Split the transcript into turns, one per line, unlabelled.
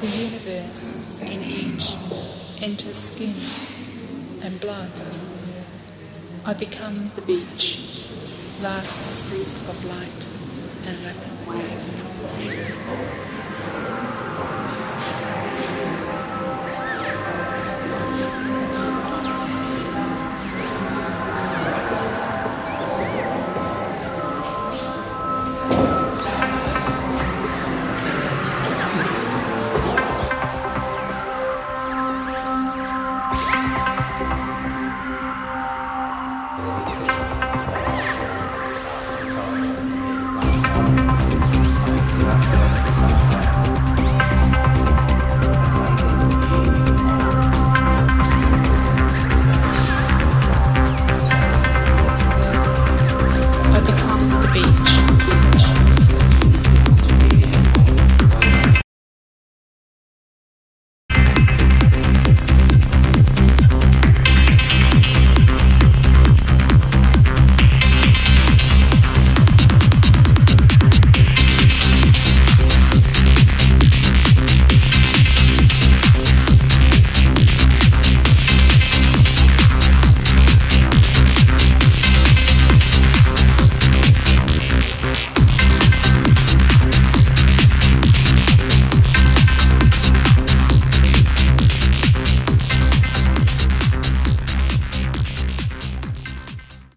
The universe in each enters skin and blood. I become the beach, last streak of light and rapid wave. Thank you.